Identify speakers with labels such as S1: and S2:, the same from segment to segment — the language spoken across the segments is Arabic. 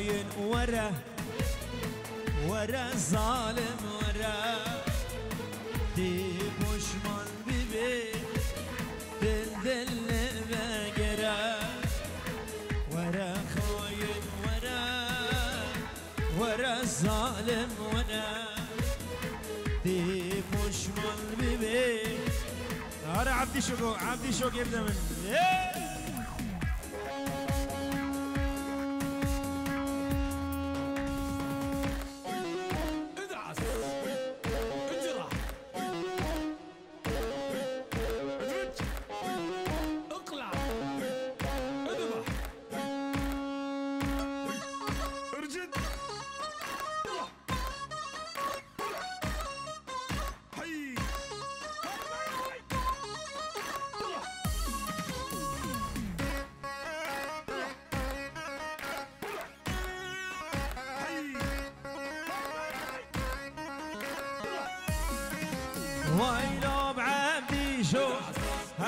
S1: خاين ورا ورا الظالم ورا دي بوشمان بيبي دل دل بقرا. ورا خاين ورا ورا الظالم ورا دي بوشمان بيبي هذا عبدي شوقو عبدي شوق يبدأ من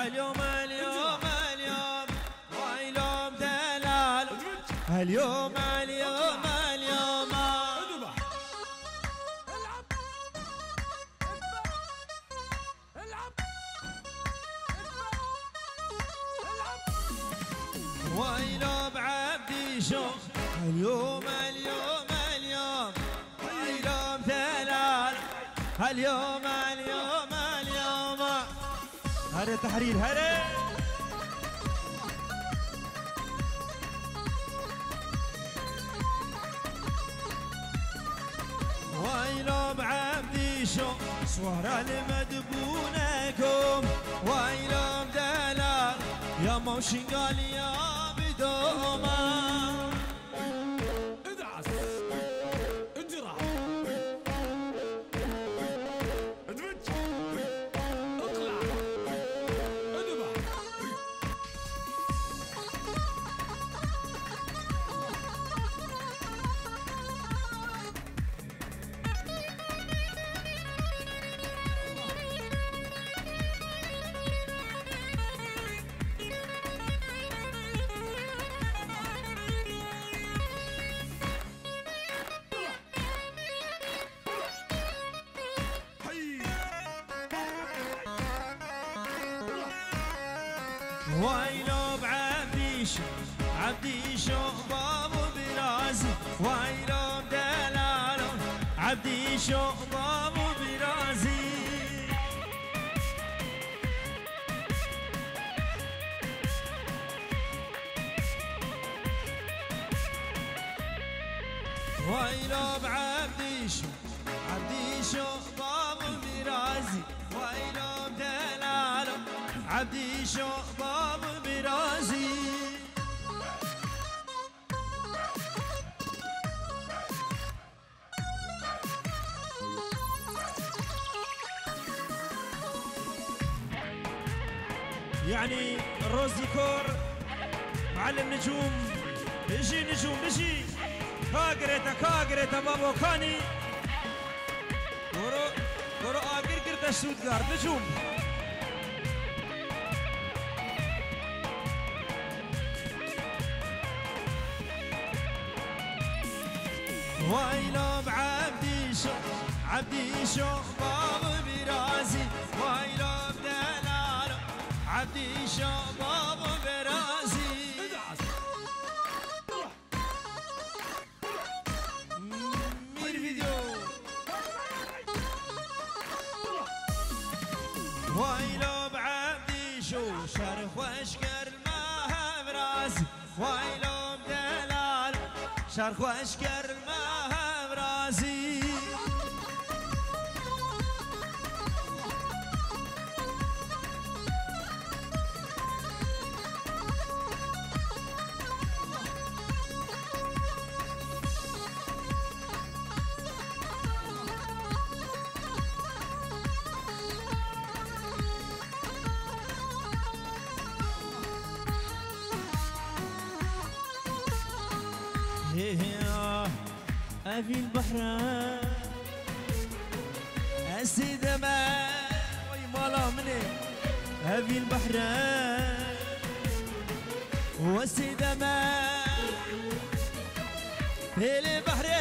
S1: هاليوم اليوم اليوم. ويلوم دلال. اليوم. اليوم اليوم. ويلوم عبدي شو اليوم اليوم اليوم. ويلوم دلال. اليوم اليوم هذا تحرير هذا. ويلوم عبدي شو صور المدبونكم. ويلوم دلال يا موشن قال يا بدوما. ويلو بعبدي شو عبدي شو بابو برازي ويلو دلالو عبدي شو بابو برازي ويلو بعبدي شو عبدي شو بابو برازي ويلو دلالو عبدي شو نجوم بيجي نجوم بيجي. كاغريتا كاغريتا بابو كاني ورو ورو اگر كرتا شوتغارد نجوم. ويلو بعبدي شو عبدي شو بابو برازي ويلو بدلالو عبدي شو بابو شرخ واشكر أبي البحر. أسيد ما وي مالا مني أبي البحر. وسيد ما في البحر.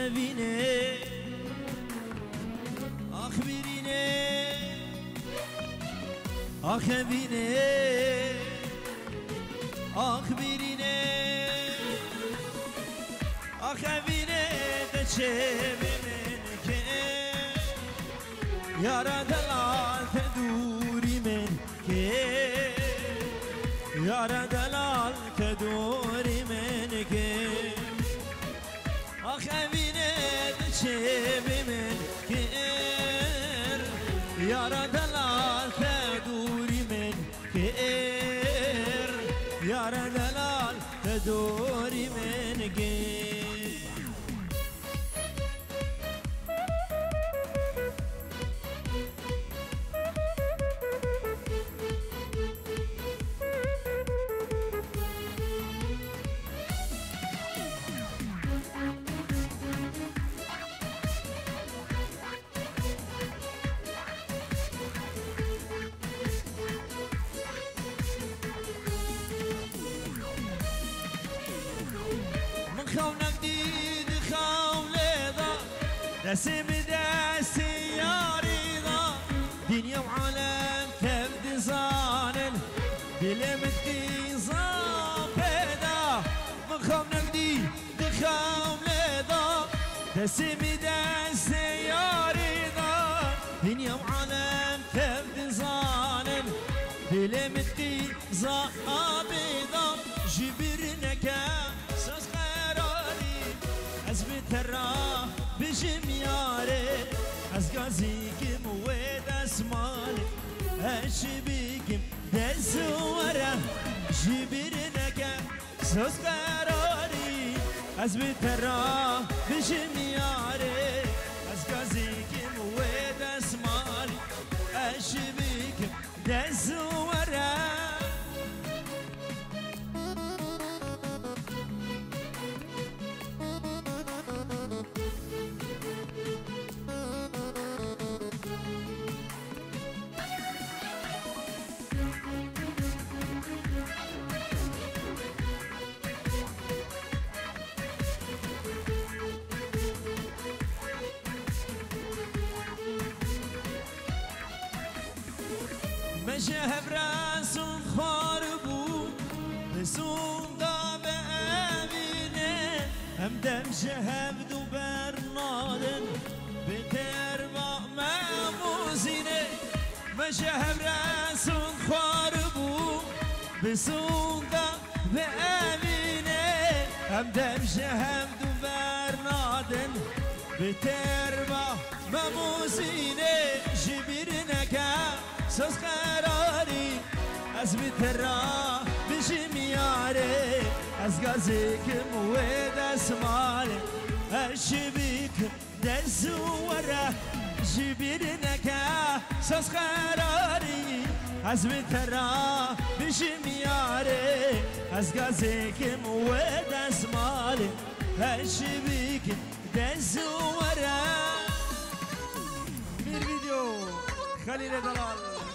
S1: sevine Ah birine Ah evine Ah birine Ah evine de çevirmeni ki Yaradan من خونك ديد خوليضة نسيم داسي يا رضا. دنيا وعالم تبدي زانن. بلمتي زابدا. من خونك ديد خوليضة نسيم داسي از بی ترا بشه میاد. مشهب راس خاربو بسون دا بأمينه هم دم شهب دو برنادن بتر با مموزینه مشهب راس خاربو بسون دا بأمينه هم دم شهب دو برنادن بتر با مموزینه جبرنك سوز قراری از بترا بشم یاره از گازیکم و دسماله اشبیکم دزوره جبیر نکه سوز قراری از بترا بشم یاره از گازیکم و دسماله اشبیکم دزوره مير فيديو خليل دلال.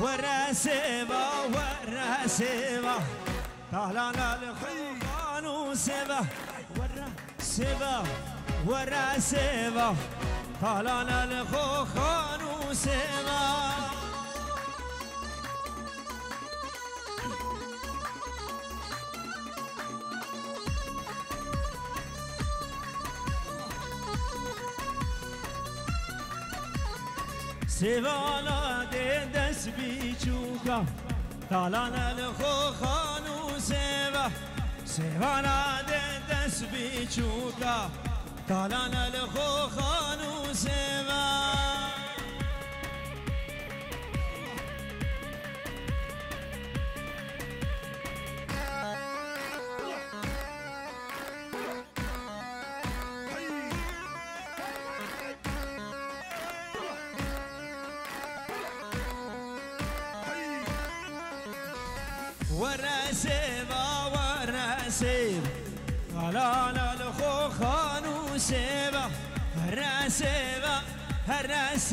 S1: ورا سبا ورا سيبا. طهلانا الخوخان وسيبا. ورا سيبا ورا سيبا. طهلانا الخوخان وسيبا. سيفانا دي دس بيچوكا طالانا الخو خانو سيفا سيفانا دي دس بيچوكا طالانا الخو خانو سيفا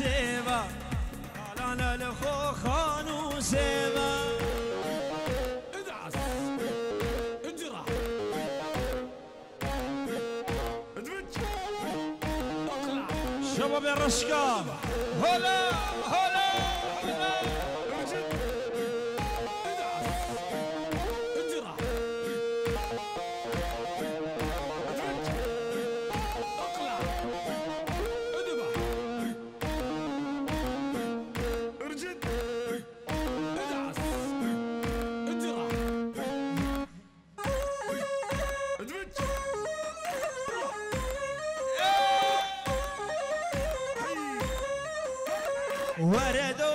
S1: ورا سيفا طالانا الخو خانو سيفا Jared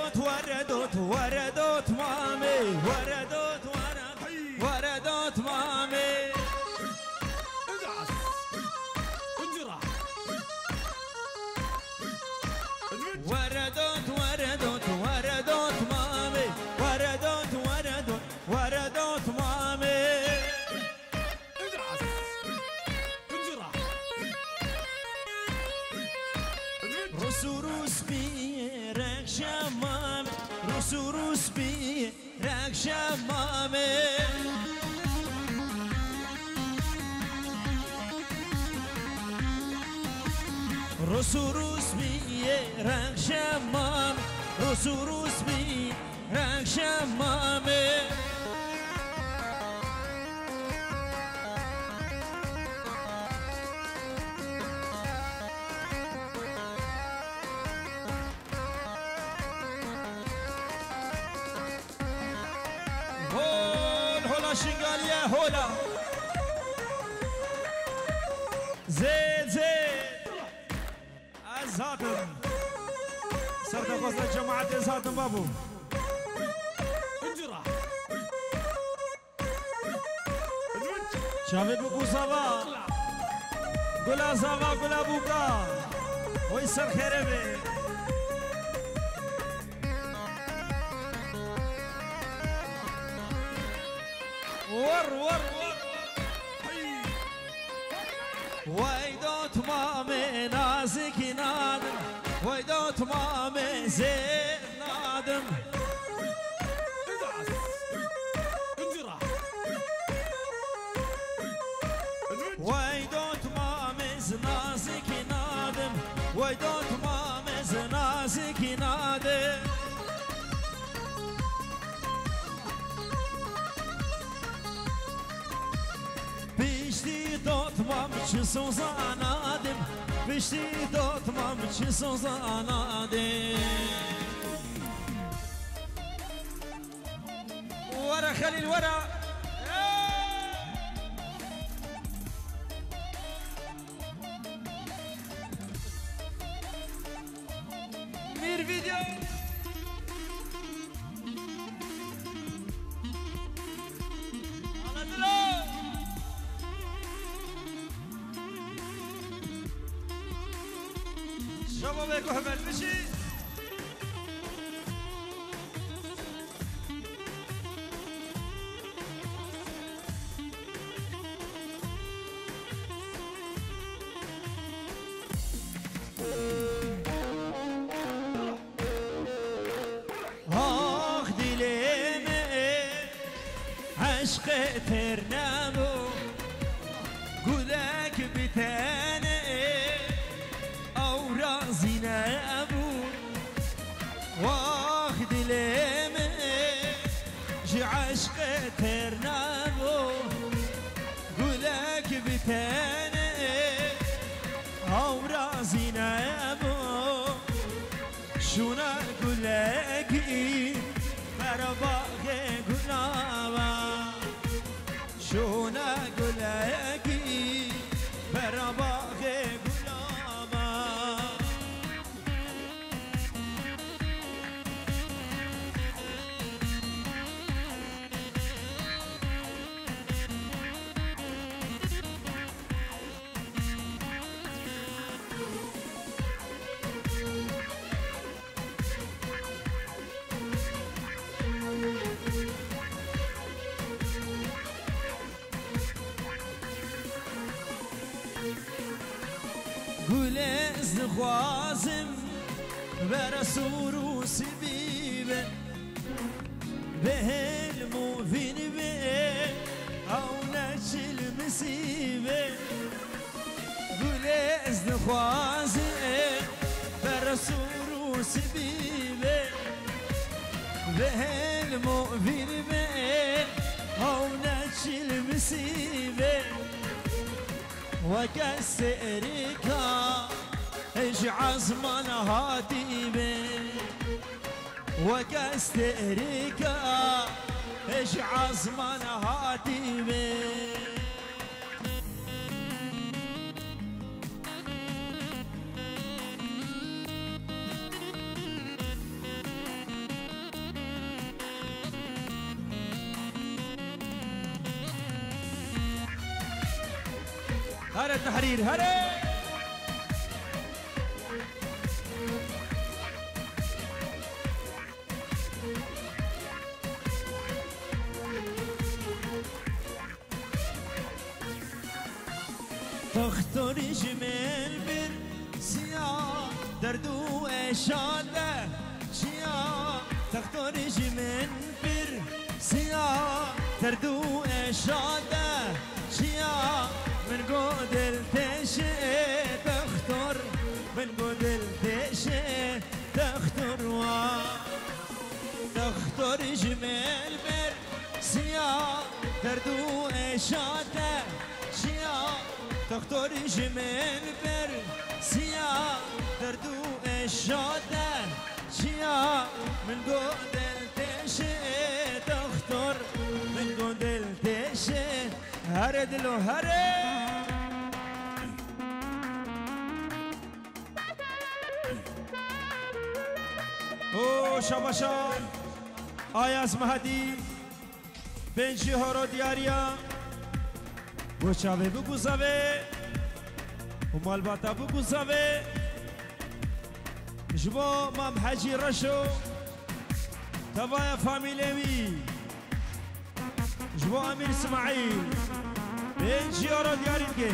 S1: Rusurus mi? Yerang şamam. Rusurus mi? Rang şamame Hol hola şingaliye hola. قصد جماعة الزاتم بابو.
S2: ادمج
S1: شافي بوكو
S2: اقلع
S1: قولا سافا قولا بوكا ويسر خيربي ور ور ور. ويدوت مامي Vay da tutma mezir nadım Vay
S2: da tutma nazik
S1: nadım. Vay da tutma nazik nadım. Pişti tutmam çısın zanadım için sozanadım Pişti dotmam için sozanadım ورا خليل ورا نچل مسیبه گل از خوازم بر سورو سبیبه به و فین به أو نچل مسیبه وكسرك إيش عزمان هادي بي وكسرك إيش عزمان هادي هلا التحرير. هلا! تختار جمال بر سياح دردو اشاده شيا تختار جمال بر سياح دردو جمال بر سياح دردو اشاده شيا تختار جمال بر سياح دردو اشاده شيا من قود التشي تختار من قود التشي هره دلو هره أو شباشا آیاز مهدی بنجی هورو دیاریا. بوچاوه بگوزاوه و مالباتا بگوزاوه جبو مام حجی رشو. توایا وی. جبو امیر اسماعیل. بنجی هورو دیاریم که.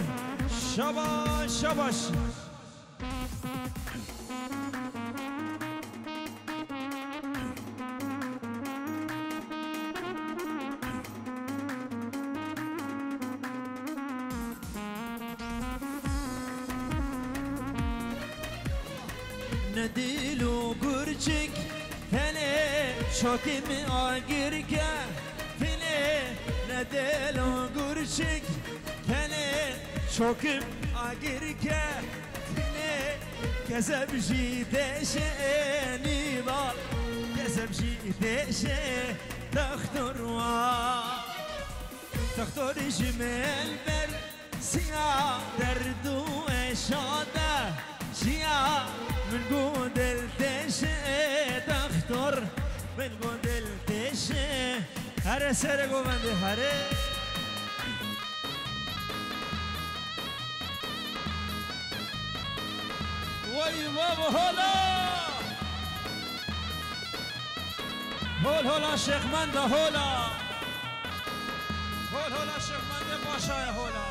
S1: شباش شباش هلي شوتي من آقرك هلي نديلو قرجك هلي شوكم آقرك هلي كذب جي دشي نضال كذب جي دشي تختار وا تختار جمال بر سيا دردو اشاده شيا من قود التشي تختار من قود التشي هره سر گوونده هره وای بابا هولا هول هولا شیخ منده هولا هول هولا شیخ منده باشای هولا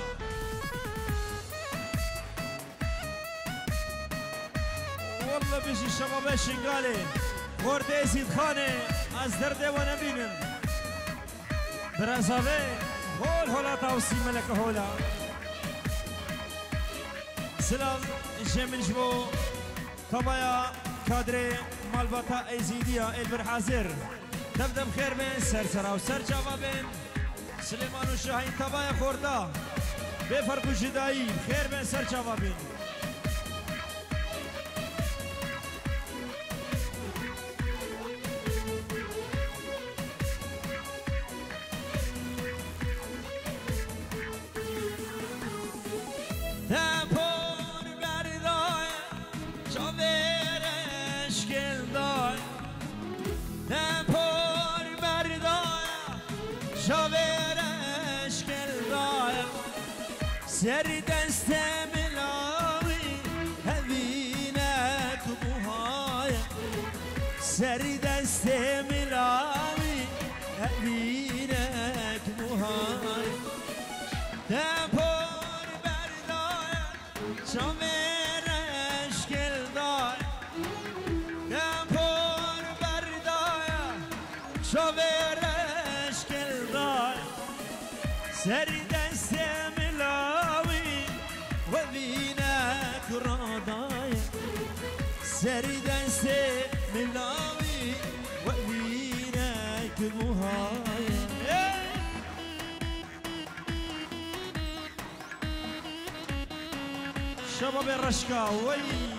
S1: والله بيجي شباب شنقالي مرد ازید خانه از درده و نبینم برزاوه هول هولا تاوسی ملک هولا سلام جمن جبو تبایا کادر مالباتا ازیدیا البر حاضر دم دم خیر به سر سرا و سر جواب سلیمان و شاهین تبایا خورده بفرگو و جدایی خیر به سر سر دست Bravo Berrascau, ehi!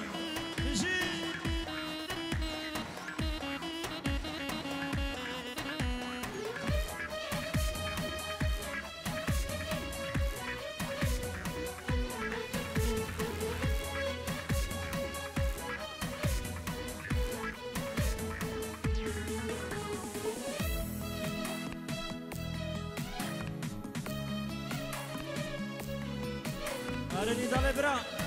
S1: Allez, Nidale Brun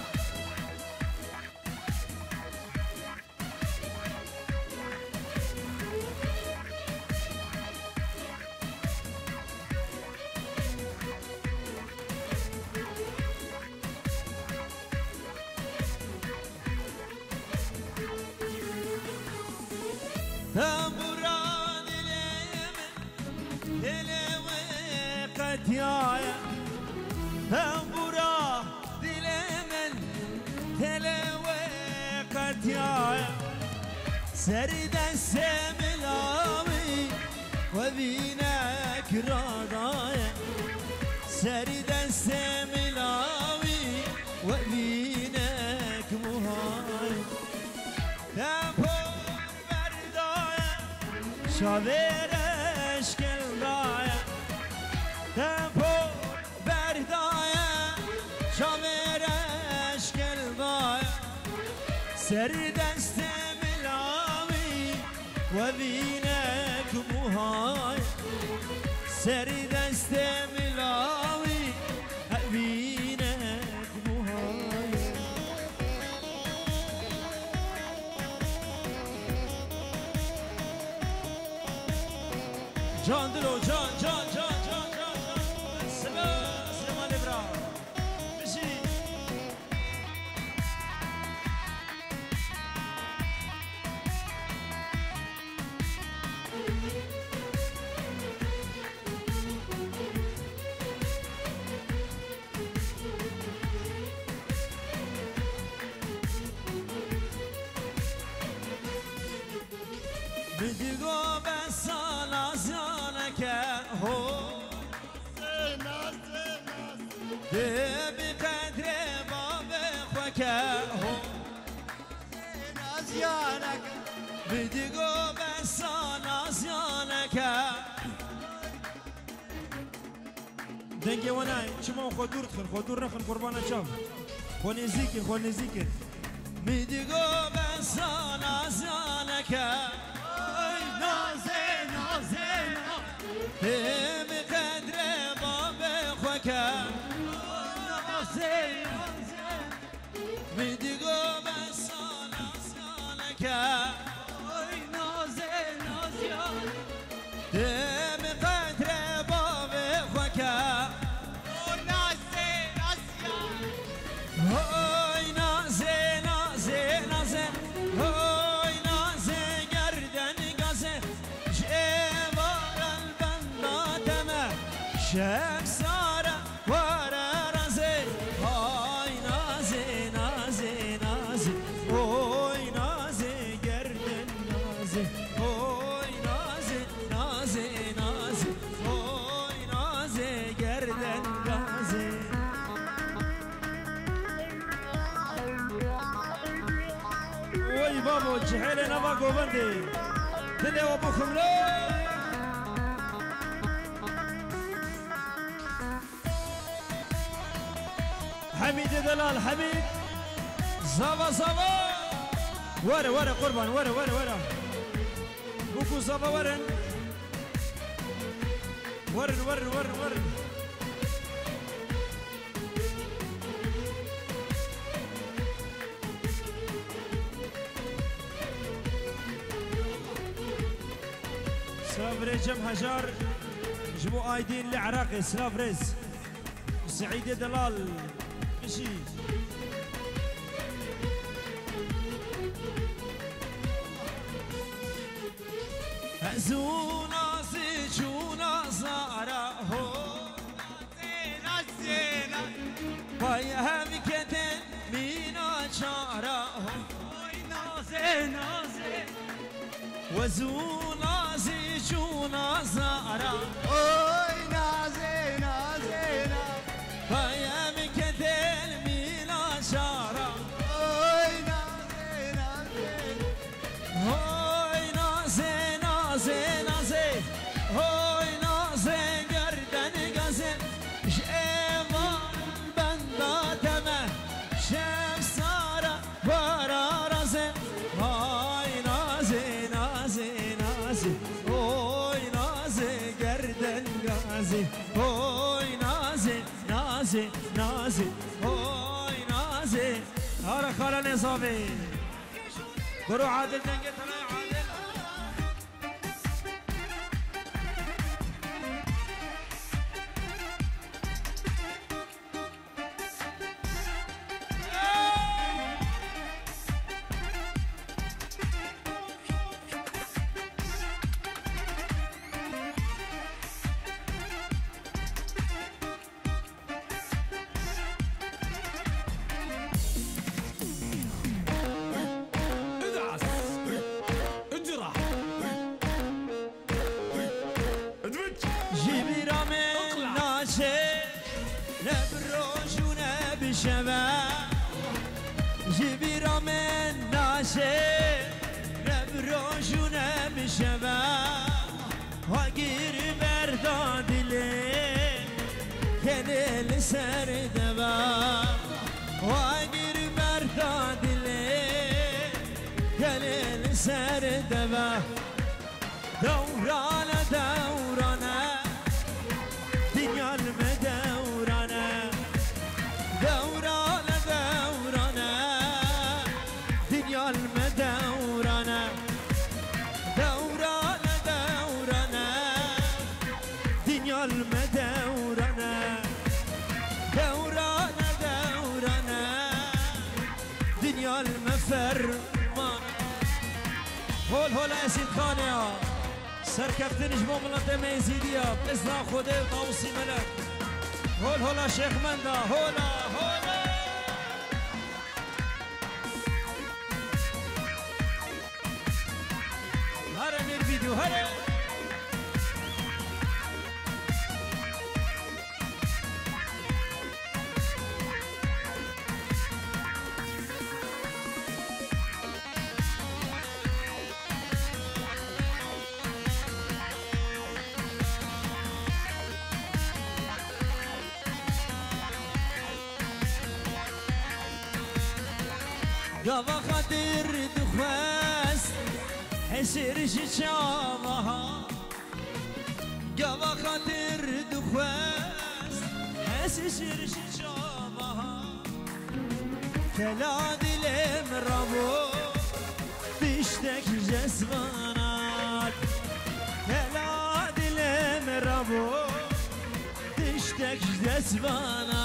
S1: سر دست ملاوی و بینک شما خود دور تخن خود دور نخن قربان چم خونی نزیکن خونی نزیکن می دیگو بسا نازانکه ای نازه نازه نازه دلي وابو خملي حميد دلال حميد. زابا زابا. ورا ورا قربان ورا ورا ورا. بوكو زابا ورن ورن ورن ورن ورن. جم هجار جبو آيدين لعراقي سلافريز سعيد دلال مشي زونا زيجونا زارا هو زينا زينا. باي هم كتن مينا شارا هو زينا زينا. وزونا زيجونا زارا برا نظامی. برو عادل جنگ طلب ونبشبا جبيرة من ناشي نبروش ونبشبا وقير برداد لي كان السر دبا وقير برداد لي كان السر دبا دورانه سرکفتن جمو ملت میزیدیا بزنا خوده و طاوسی ملک هول هولا شیخ مندا هولا هولا. هره میر ویدیو هره قضا خاطر دخواست حسر شامها قضا خاطر دخواست حسر شامها فلا دلم ربو بيشتك جسمانات فلا دلم ربو بيشتك جسمانات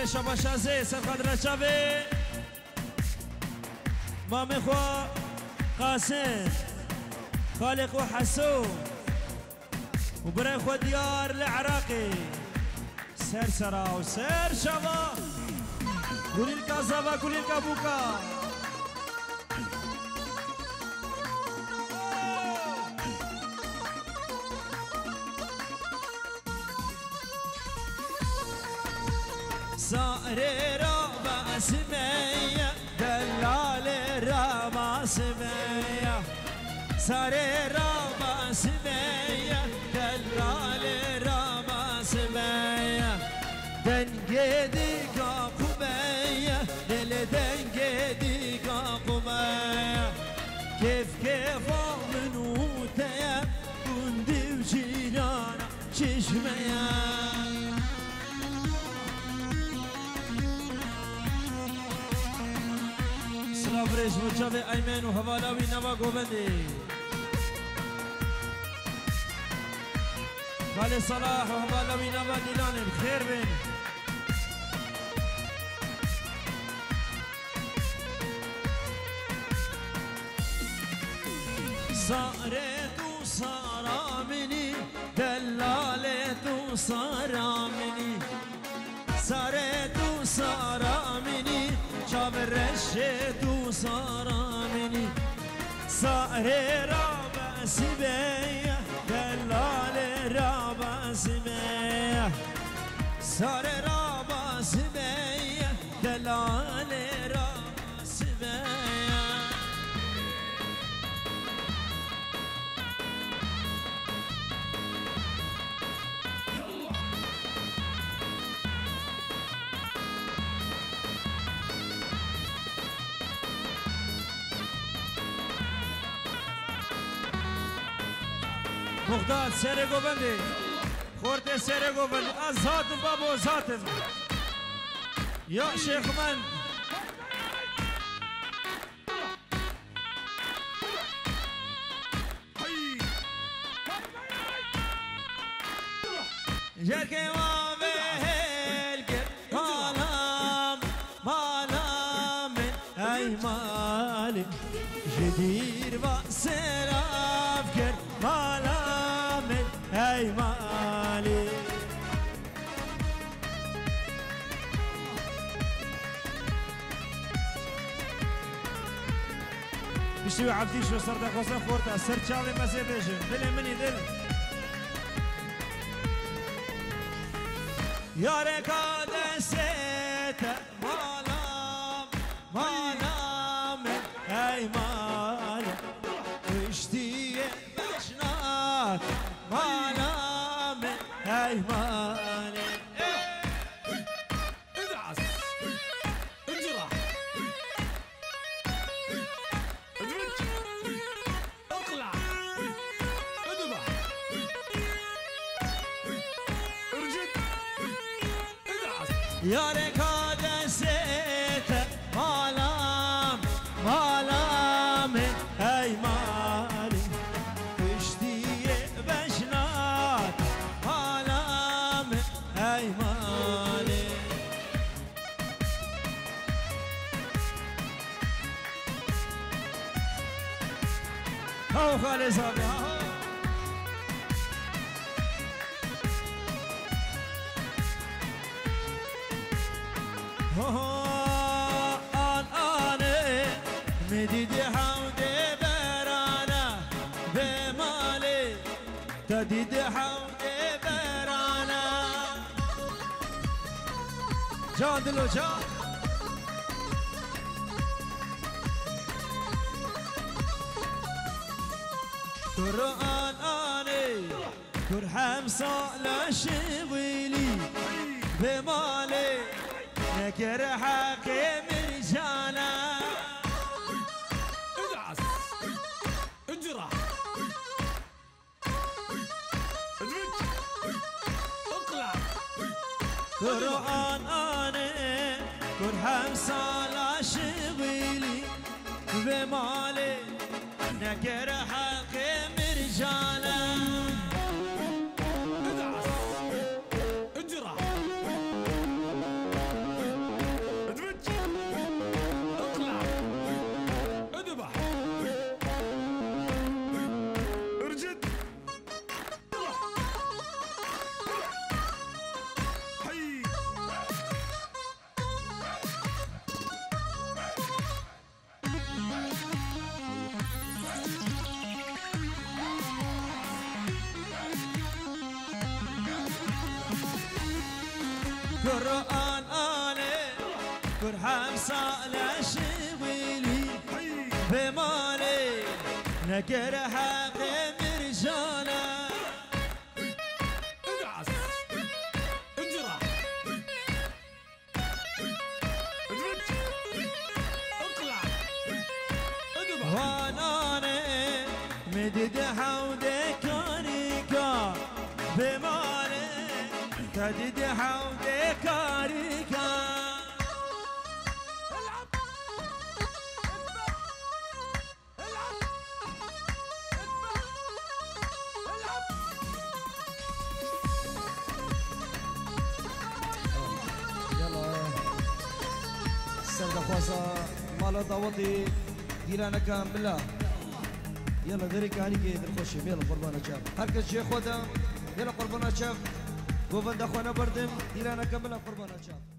S1: بله شبا شازه سر خدر چاوه مامي خوا قاسم خالق وحسو وبري خوا ديار العراقي سر سرا وسر شبا قولي الكازابا قولي الكابوكا ساري رابع سمية دلال رابع سمية. دنجدي قاقمية ليل دنجدي قاقمية كيف كيف من وتيا كندي وجينانا ششمية بريش مجابي نوا قوبندي خالي صلاح وهوالاوي نوا ديلان بخير بين صارت وصار مني دلالت وصار مني صارت وصار مني شاب رشت وصار مني صار رابع سبية صار رابع سبية دلال رابع سبية مختار سر گوبندی. خورت سر گوبند از بابو ذاتم یا شیخ من جركي ما بهلك مالام مالام اي مالي جدير شو عبدی شو سر خوزه خورتا سر چالی مزه دل منی دل یاره سیت مالام مالام ای جان دلو جان. تر آن آنه تر هم سال شویلی به مالی نكر حق مرجانا.
S2: ادعس اجرح اقلع.
S1: قرآن نكر حق مرجانا قرآن آله كر حمسا لشغيلي بمالي نكر حق واناني مدد حودي كاريكا بمالي تدد حودي
S3: مالا داوطي ديلانا كاملة. يلا ذريك هنيك بالخشم يلا قربانة شاف. هركز شيخ ودا يلا قربانة شاف. قوفن دخوانا بردم. ديلانا كاملة. قربانة شاف.